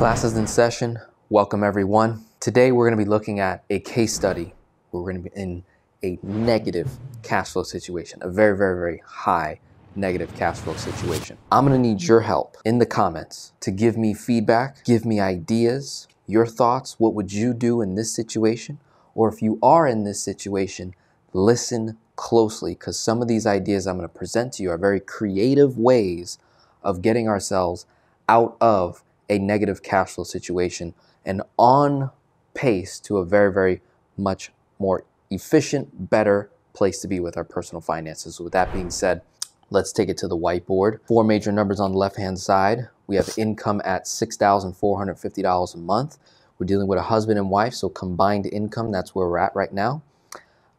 Classes in session. Welcome everyone. Today we're going to be looking at a case study. We're going to be in a negative cash flow situation, a very, very, very high negative cash flow situation. I'm going to need your help in the comments to give me feedback, give me ideas, your thoughts. What would you do in this situation? Or if you are in this situation, listen closely because some of these ideas I'm going to present to you are very creative ways of getting ourselves out of a negative cash flow situation and on pace to a very, very much more efficient, better place to be with our personal finances. With that being said, let's take it to the whiteboard. Four major numbers on the left-hand side. We have income at $6,450 a month. We're dealing with a husband and wife, so combined income, that's where we're at right now.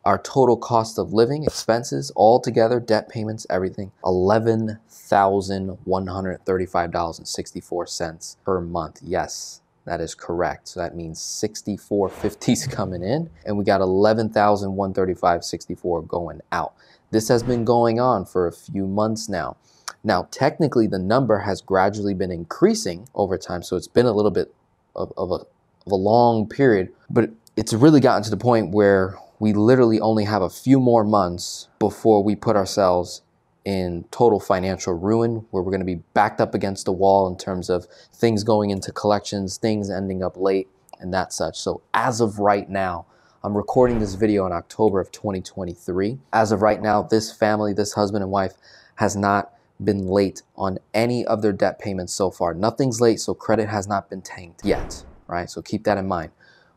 Our total cost of living, expenses, all together, debt payments, everything, $11,135.64 per month. Yes, that is correct. So that means 6450 is coming in and we got 11,135.64 going out. This has been going on for a few months now. Now, technically, the number has gradually been increasing over time, so it's been a little bit of, of, a, of a long period, but it's really gotten to the point where we literally only have a few more months before we put ourselves in total financial ruin, where we're going to be backed up against the wall in terms of things going into collections, things ending up late, and that such. So, as of right now, I'm recording this video in October of 2023. As of right now, this family, this husband and wife, has not been late on any of their debt payments so far. Nothing's late, so credit has not been tanked yet, right? So keep that in mind.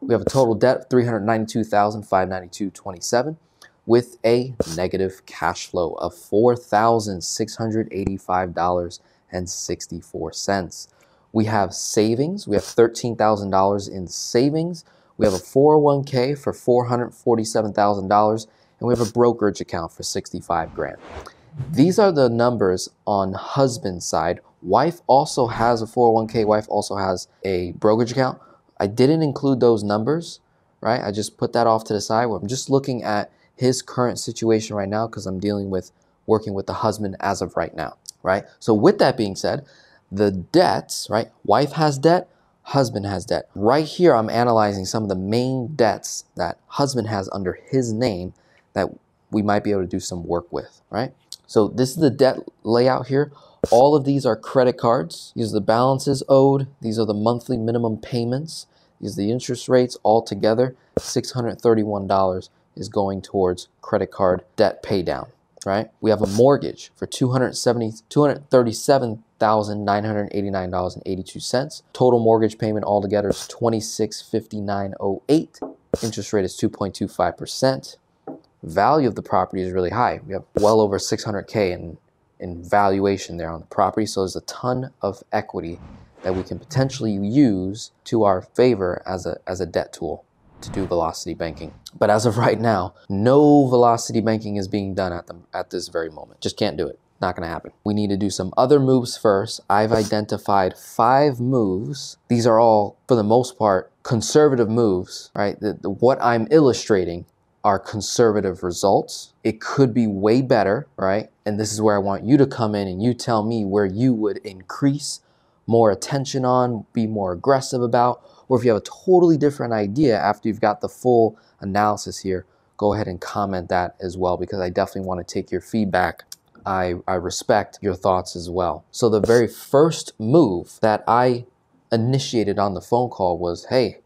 We have a total debt of 392,592.27 with a negative cash flow of $4,685.64. We have savings. We have $13,000 in savings. We have a 401k for $447,000 and we have a brokerage account for 65 grand. These are the numbers on husband's side. Wife also has a 401k. Wife also has a brokerage account. I didn't include those numbers, right? I just put that off to the side. where I'm just looking at his current situation right now because I'm dealing with working with the husband as of right now, right? So with that being said, the debts, right? Wife has debt, husband has debt. Right here, I'm analyzing some of the main debts that husband has under his name that we might be able to do some work with, right? So this is the debt layout here. All of these are credit cards. These are the balances owed. These are the monthly minimum payments. These are the interest rates all together. $631 is going towards credit card debt pay down, right? We have a mortgage for $270, $237,989.82. Total mortgage payment altogether is $2659.08. Interest rate is 2.25%. Value of the property is really high. We have well over 600K in in valuation there on the property. So there's a ton of equity that we can potentially use to our favor as a, as a debt tool to do velocity banking. But as of right now, no velocity banking is being done at, the, at this very moment. Just can't do it. Not going to happen. We need to do some other moves first. I've identified five moves. These are all, for the most part, conservative moves, right? The, the, what I'm illustrating are conservative results. It could be way better, right? And this is where I want you to come in and you tell me where you would increase more attention on, be more aggressive about, or if you have a totally different idea after you've got the full analysis here, go ahead and comment that as well because I definitely want to take your feedback. I, I respect your thoughts as well. So the very first move that I initiated on the phone call was, hey,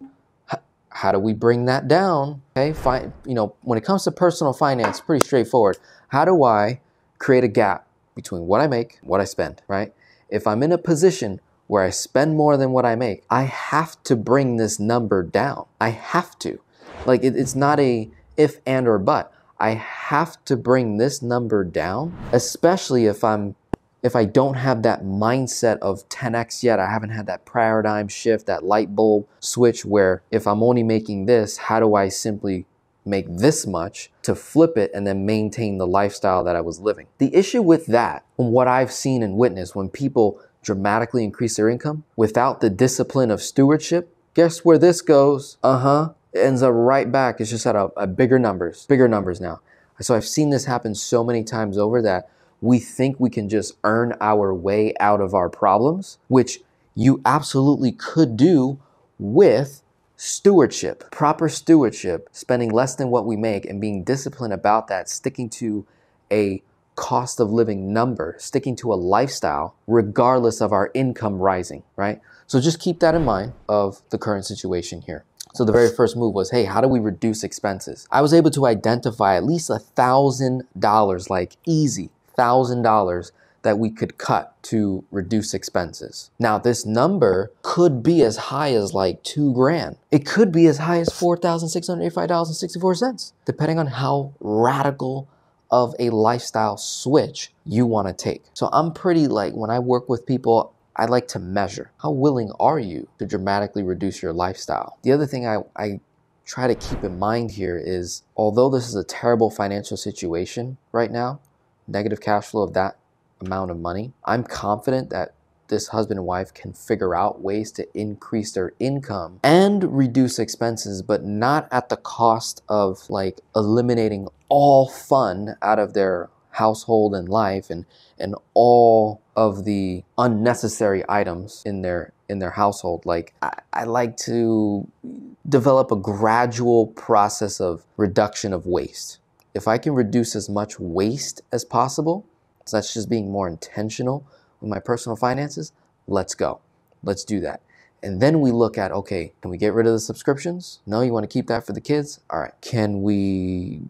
how do we bring that down? Okay, fine. You know, when it comes to personal finance, pretty straightforward. How do I create a gap between what I make, what I spend, right? If I'm in a position where I spend more than what I make, I have to bring this number down. I have to. Like it, it's not a if and or but. I have to bring this number down, especially if I'm if I don't have that mindset of 10x yet, I haven't had that paradigm shift, that light bulb switch where if I'm only making this, how do I simply make this much to flip it and then maintain the lifestyle that I was living? The issue with that, from what I've seen and witnessed, when people dramatically increase their income without the discipline of stewardship, guess where this goes? Uh huh. It ends up right back. It's just at a, a bigger numbers, bigger numbers now. So I've seen this happen so many times over that we think we can just earn our way out of our problems, which you absolutely could do with stewardship, proper stewardship, spending less than what we make and being disciplined about that, sticking to a cost of living number, sticking to a lifestyle, regardless of our income rising, right? So just keep that in mind of the current situation here. So the very first move was, hey, how do we reduce expenses? I was able to identify at least a thousand dollars, like easy thousand dollars that we could cut to reduce expenses. Now, this number could be as high as like two grand. It could be as high as $4,685.64, depending on how radical of a lifestyle switch you want to take. So I'm pretty like, when I work with people, I like to measure how willing are you to dramatically reduce your lifestyle. The other thing I, I try to keep in mind here is although this is a terrible financial situation right now, negative cash flow of that amount of money, I'm confident that this husband and wife can figure out ways to increase their income and reduce expenses, but not at the cost of like eliminating all fun out of their household and life and and all of the unnecessary items in their in their household. Like I, I, like to develop a gradual process of reduction of waste if i can reduce as much waste as possible so that's just being more intentional with my personal finances. Let's go. Let's do that. And then we look at okay, can we get rid of the subscriptions? No, you want to keep that for the kids? All right. Can we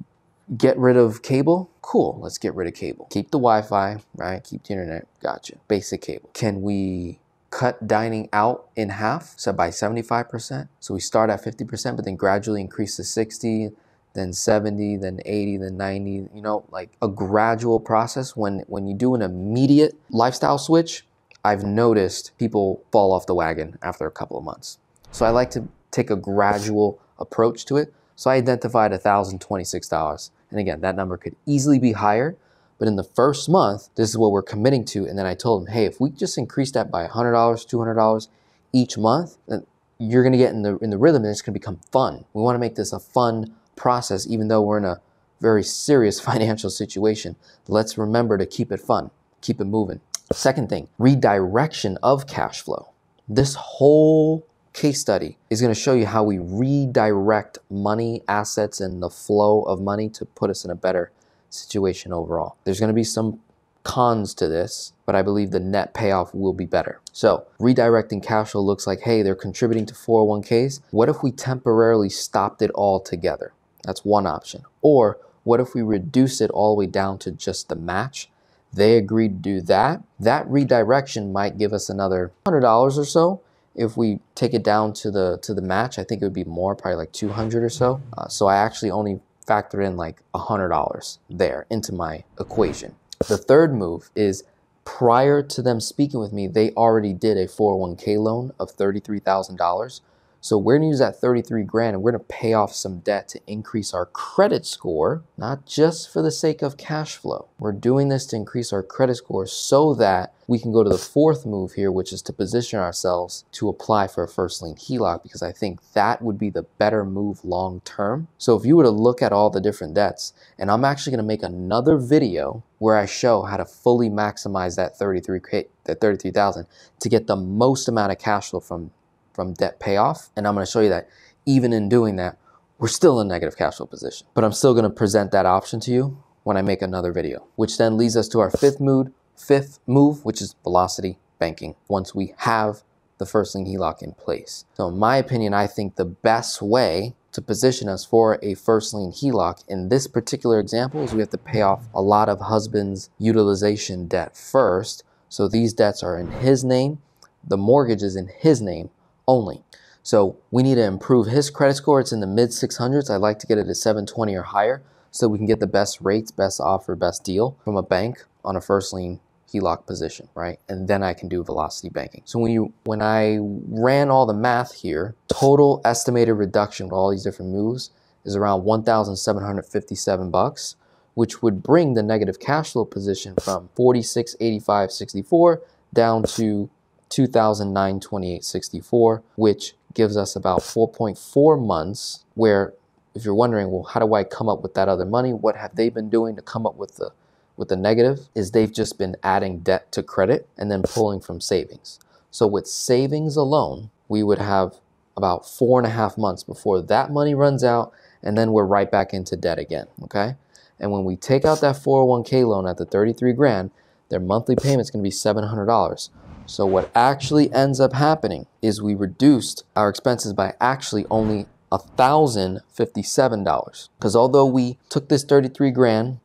get rid of cable? Cool, let's get rid of cable. Keep the Wi Fi, right? Keep the internet. Gotcha. Basic cable. Can we cut dining out in half, so by 75%? So we start at 50%, but then gradually increase to 60 then 70, then 80, then 90, you know, like a gradual process. When when you do an immediate lifestyle switch, I've noticed people fall off the wagon after a couple of months. So I like to take a gradual approach to it. So I identified $1,026. And again, that number could easily be higher, but in the first month, this is what we're committing to. And then I told them, hey, if we just increase that by $100, $200 each month, then you're going to get in the in the rhythm and it's going to become fun. We want to make this a fun process, even though we're in a very serious financial situation. Let's remember to keep it fun, keep it moving. Second thing, redirection of cash flow. This whole case study is going to show you how we redirect money, assets, and the flow of money to put us in a better situation overall. There's going to be some cons to this, but I believe the net payoff will be better. So redirecting cash flow looks like, hey, they're contributing to 401ks. What if we temporarily stopped it all together? That's one option. Or what if we reduce it all the way down to just the match? They agreed to do that. That redirection might give us another $100 or so. If we take it down to the to the match, I think it would be more, probably like 200 or so. Uh, so I actually only factor in like $100 there into my equation. The third move is prior to them speaking with me, they already did a 401k loan of $33,000 so we're going to use that 33 grand and we're going to pay off some debt to increase our credit score, not just for the sake of cash flow. We're doing this to increase our credit score so that we can go to the fourth move here, which is to position ourselves to apply for a first lien HELOC because I think that would be the better move long term. So if you were to look at all the different debts, and I'm actually going to make another video where I show how to fully maximize that 33 that 33,000 to get the most amount of cash flow from from debt payoff. And I'm going to show you that even in doing that, we're still in a negative cash flow position. But I'm still going to present that option to you when I make another video, which then leads us to our fifth mood, fifth move, which is velocity banking. Once we have the first lien HELOC in place. So in my opinion, I think the best way to position us for a first lien HELOC in this particular example is we have to pay off a lot of husband's utilization debt first. So these debts are in his name, the mortgage is in his name, only. So we need to improve his credit score. It's in the mid 600s. I'd like to get it at 720 or higher so we can get the best rates, best offer, best deal from a bank on a first lien HELOC position, right? And then I can do velocity banking. So when you when I ran all the math here, total estimated reduction with all these different moves is around 1,757 bucks, which would bring the negative cash flow position from 4685.64 down to 2009-2864, which gives us about 4.4 months where if you're wondering, well, how do I come up with that other money? What have they been doing to come up with the with the negative is they've just been adding debt to credit and then pulling from savings. So with savings alone, we would have about four and a half months before that money runs out, and then we're right back into debt again. Okay. And when we take out that 401k loan at the 33 grand, their monthly payment is going to be $700. So what actually ends up happening is we reduced our expenses by actually only $1,057. Because although we took this 33 grand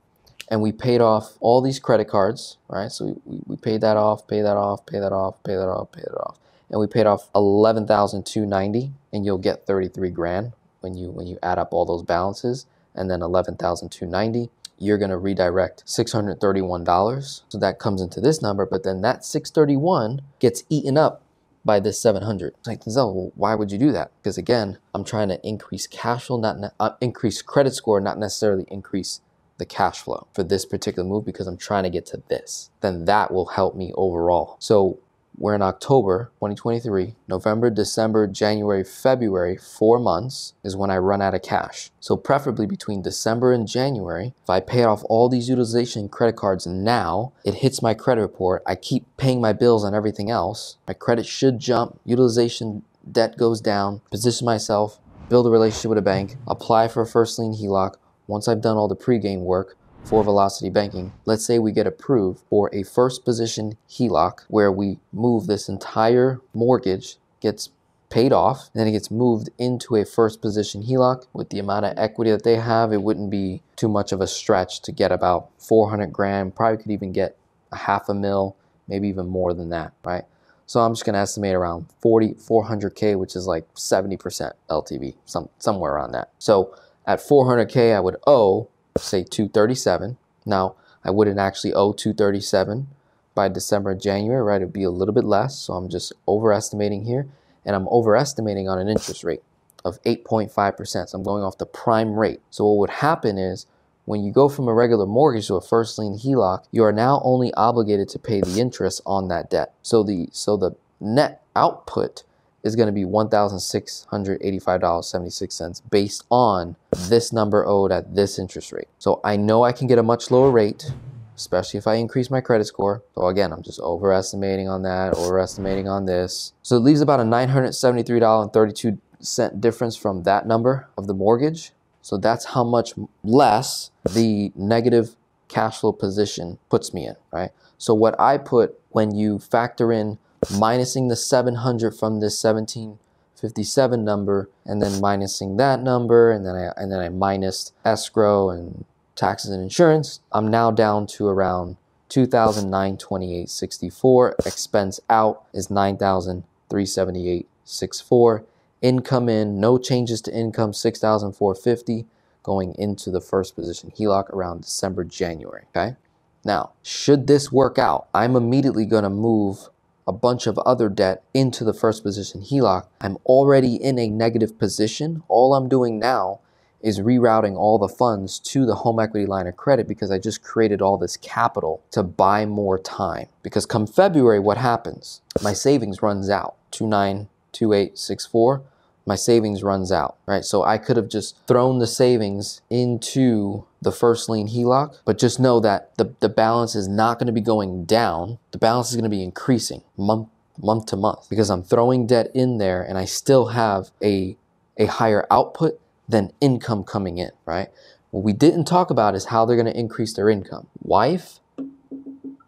and we paid off all these credit cards, right? So we, we paid that off, pay that off, pay that off, pay that off, pay that off. And we paid off 11,290 and you'll get 33 grand when you when you add up all those balances and then 11,290 you're going to redirect $631 so that comes into this number but then that 631 gets eaten up by this 700. It's like, Denzel, well, why would you do that? Because again, I'm trying to increase cash flow, not uh, increase credit score, not necessarily increase the cash flow for this particular move because I'm trying to get to this. Then that will help me overall. So we're in October 2023. November, December, January, February, four months is when I run out of cash. So, preferably between December and January, if I pay off all these utilization credit cards now, it hits my credit report. I keep paying my bills on everything else. My credit should jump, utilization debt goes down, position myself, build a relationship with a bank, apply for a first lien HELOC. Once I've done all the pregame work, for Velocity Banking. Let's say we get approved for a first position HELOC where we move this entire mortgage gets paid off, then it gets moved into a first position HELOC. With the amount of equity that they have, it wouldn't be too much of a stretch to get about 400 grand. Probably could even get a half a mil, maybe even more than that, right? So I'm just gonna estimate around 40, 400K, which is like 70% LTV, some, somewhere around that. So at 400K, I would owe say 237. Now, I wouldn't actually owe 237 by December January, right? It'd be a little bit less. So I'm just overestimating here. And I'm overestimating on an interest rate of 8.5%. So I'm going off the prime rate. So what would happen is when you go from a regular mortgage to a first lien HELOC, you are now only obligated to pay the interest on that debt. So the so the net output is going to be $1,685.76 based on this number owed at this interest rate. So I know I can get a much lower rate, especially if I increase my credit score. So again, I'm just overestimating on that, overestimating on this. So it leaves about a $973.32 difference from that number of the mortgage. So that's how much less the negative cash flow position puts me in, right? So what I put when you factor in minusing the 700 from this 1757 number and then minusing that number and then I and then I minus escrow and taxes and insurance, I'm now down to around 200928.64. Expense out is 9378.64. Income in, no changes to income 6450 going into the first position HELOC around December, January, okay? Now, should this work out, I'm immediately going to move a bunch of other debt into the first position HELOC, I'm already in a negative position. All I'm doing now is rerouting all the funds to the home equity line of credit because I just created all this capital to buy more time. Because come February, what happens? My savings runs out, 292864 my savings runs out, right? So I could have just thrown the savings into the first lien HELOC, but just know that the, the balance is not going to be going down. The balance is going to be increasing month month to month because I'm throwing debt in there and I still have a a higher output than income coming in, right? What we didn't talk about is how they're going to increase their income. Wife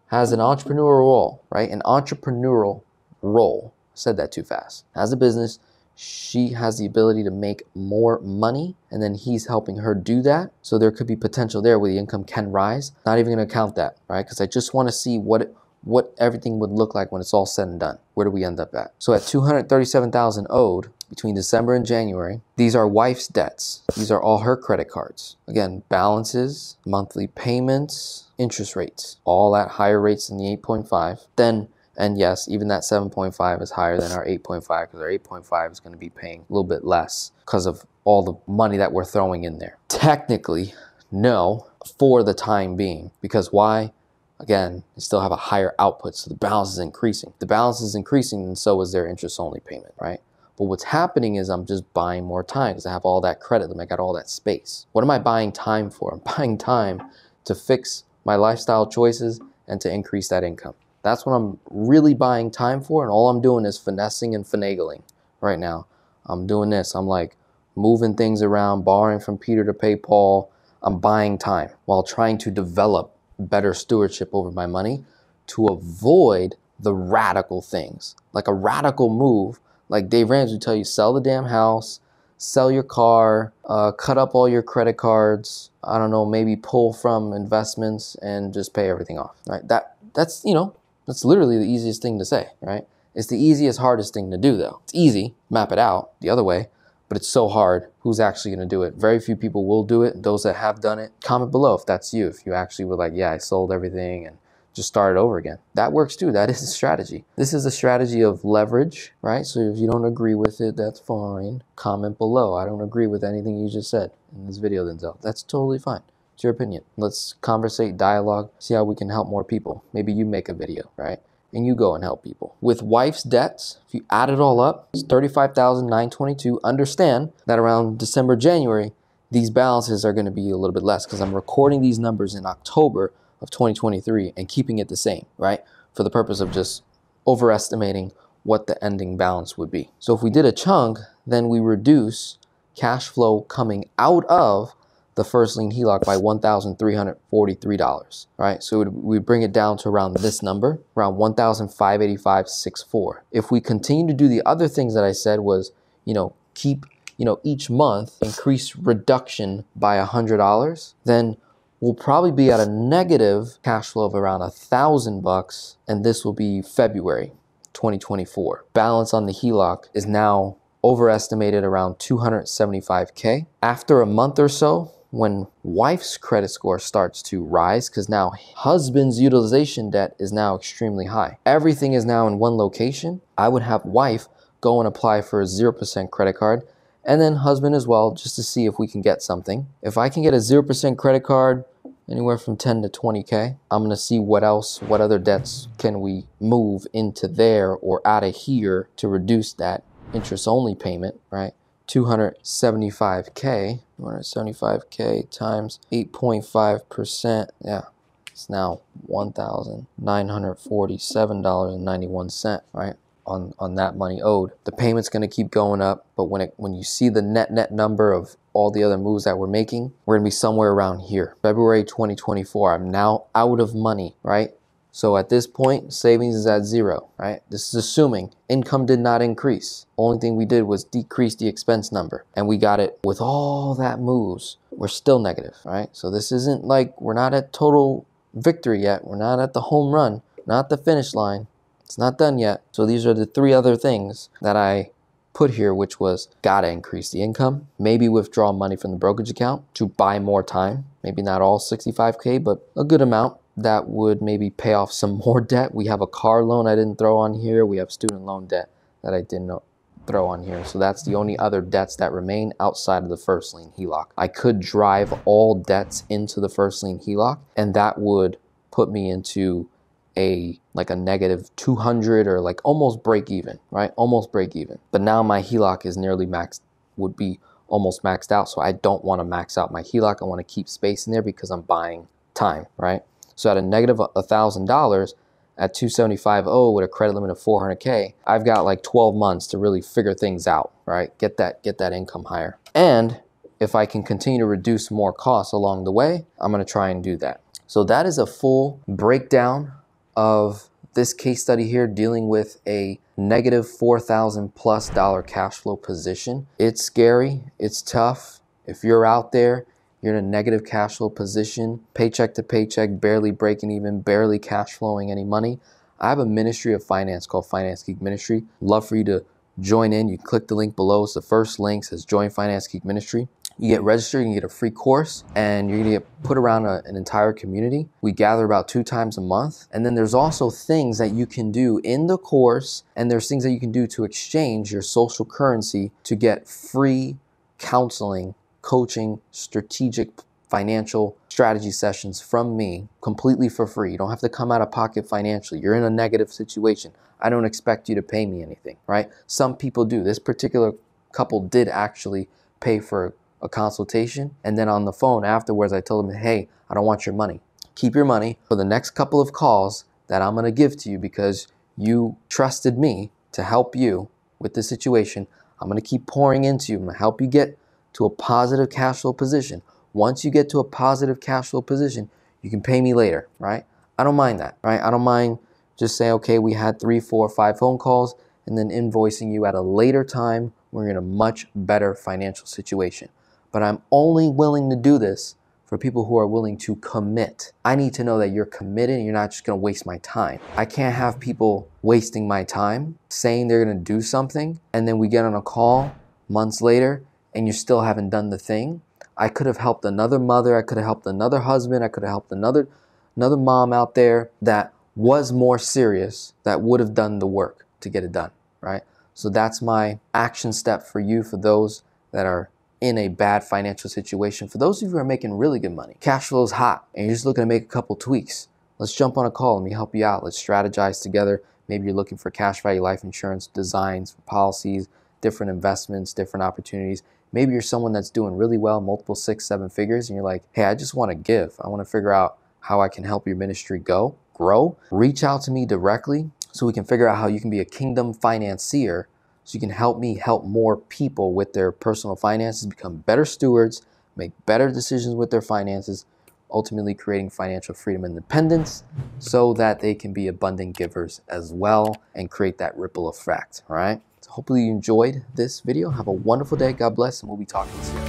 has an entrepreneurial role, right? An entrepreneurial role. Said that too fast. Has a business, she has the ability to make more money and then he's helping her do that. So there could be potential there where the income can rise. Not even going to count that, right? Because I just want to see what what everything would look like when it's all said and done. Where do we end up at? So at 237,000 owed between December and January, these are wife's debts. These are all her credit cards. Again, balances, monthly payments, interest rates, all at higher rates than the 8.5. Then and yes, even that 7.5 is higher than our 8.5 because our 8.5 is going to be paying a little bit less because of all the money that we're throwing in there. Technically, no, for the time being. Because why? Again, they still have a higher output, so the balance is increasing. the balance is increasing, and so is their interest only payment, right? But what's happening is I'm just buying more time because I have all that credit and I got all that space. What am I buying time for? I'm buying time to fix my lifestyle choices and to increase that income. That's what I'm really buying time for, and all I'm doing is finessing and finagling right now. I'm doing this. I'm like moving things around, borrowing from Peter to pay Paul. I'm buying time while trying to develop better stewardship over my money to avoid the radical things. Like a radical move, like Dave Ramsey would tell you, sell the damn house, sell your car, uh, cut up all your credit cards. I don't know, maybe pull from investments and just pay everything off. Right? That that's you know that's literally the easiest thing to say. Right? It's the easiest, hardest thing to do though. It's easy, map it out the other way, but it's so hard. Who's actually going to do it? Very few people will do it. Those that have done it, comment below if that's you. If you actually were like, yeah, I sold everything and just start it over again. That works too. That is a strategy. This is a strategy of leverage, right? So if you don't agree with it, that's fine. Comment below. I don't agree with anything you just said in this video, Denzel. That's totally fine. It's your opinion. Let's conversate, dialogue, see how we can help more people. Maybe you make a video, right? And you go and help people. With wife's debts, if you add it all up, it's 35,922. Understand that around December, January, these balances are going to be a little bit less because I'm recording these numbers in October of 2023 and keeping it the same, right? For the purpose of just overestimating what the ending balance would be. So if we did a chunk, then we reduce cash flow coming out of the first lien HELOC by $1,343, right? So we bring it down to around this number, around 1,585.64. If we continue to do the other things that I said was, you know, keep, you know, each month increase reduction by $100, then we'll probably be at a negative cash flow of around a thousand bucks, and this will be February 2024. Balance on the HELOC is now overestimated around 275k. After a month or so, when wife's credit score starts to rise because now husband's utilization debt is now extremely high. Everything is now in one location. I would have wife go and apply for a 0% credit card and then husband as well, just to see if we can get something. If I can get a 0% credit card, anywhere from 10 to 20K, I'm gonna see what else, what other debts can we move into there or out of here to reduce that interest only payment, right? 275K, 275K times 8.5%, yeah, it's now $1,947.91, right? on, on that money owed. The payment's going to keep going up, but when it when you see the net net number of all the other moves that we're making, we're going to be somewhere around here. February 2024, I'm now out of money, right? So at this point, savings is at zero, right? This is assuming income did not increase. Only thing we did was decrease the expense number and we got it with all that moves. We're still negative, right? So this isn't like we're not at total victory yet. We're not at the home run, not the finish line. It's not done yet. So these are the three other things that I put here, which was gotta increase the income, maybe withdraw money from the brokerage account to buy more time. Maybe not all 65K, but a good amount that would maybe pay off some more debt. We have a car loan I didn't throw on here. We have student loan debt that I didn't uh, throw on here. So that's the only other debts that remain outside of the first lien HELOC. I could drive all debts into the first lien HELOC and that would put me into a like a negative 200 or like almost break even, right? Almost break even. But now my HELOC is nearly maxed, would be almost maxed out. So I don't want to max out my HELOC. I want to keep space in there because I'm buying time, right? So at a negative $1,000 at 275.0 with a credit limit of 400K, I've got like 12 months to really figure things out, right? Get that, get that income higher. And if I can continue to reduce more costs along the way, I'm to try and do that. So that is a full breakdown of this case study here dealing with a negative 4,000 plus dollar cash flow position. It's scary, it's tough. If you're out there, you're in a negative cash flow position, paycheck to paycheck, barely breaking even, barely cash flowing any money. I have a ministry of finance called Finance Geek Ministry. Love for you to join in. You click the link below. It's the first link says Join Finance Geek Ministry. You get registered, you can get a free course, and you're gonna get put around a, an entire community. We gather about two times a month. And then there's also things that you can do in the course, and there's things that you can do to exchange your social currency to get free counseling, coaching, strategic financial strategy sessions from me completely for free. You don't have to come out of pocket financially. You're in a negative situation. I don't expect you to pay me anything, right? Some people do. This particular couple did actually pay for a consultation. And then on the phone afterwards, I told them, hey, I don't want your money. Keep your money. For the next couple of calls, that I'm going to give to you because you trusted me to help you with this situation. I'm going to keep pouring into you. I'm going to help you get to a positive cash flow position. Once you get to a positive cash flow position, you can pay me later, right? I don't mind that, right? I don't mind just say, okay, we had three, four, five phone calls and then invoicing you at a later time you're in a much better financial situation. But I'm only willing to do this for people who are willing to commit. I need to know that you're committed and you're not just gonna waste my time. I can't have people wasting my time saying they're gonna do something and then we get on a call months later and you still haven't done the thing. I could have helped another mother, I could have helped another husband, I could have helped another another mom out there that was more serious that would have done the work to get it done, right? So that's my action step for you for those that are in a bad financial situation. For those of you who are making really good money, cash flow is hot and you're just looking to make a couple tweaks. Let's jump on a call. Let me help you out. Let's strategize together. Maybe you're looking for cash value life insurance designs, policies, different investments, different opportunities. Maybe you're someone that's doing really well, multiple six, seven figures, and you're like, hey, I just want to give. I want to figure out how I can help your ministry go grow, reach out to me directly so we can figure out how you can be a kingdom financier so you can help me help more people with their personal finances become better stewards, make better decisions with their finances, ultimately creating financial freedom and independence so that they can be abundant givers as well and create that ripple effect. Right. Hopefully you enjoyed this video. Have a wonderful day. God bless, and we'll be talking soon.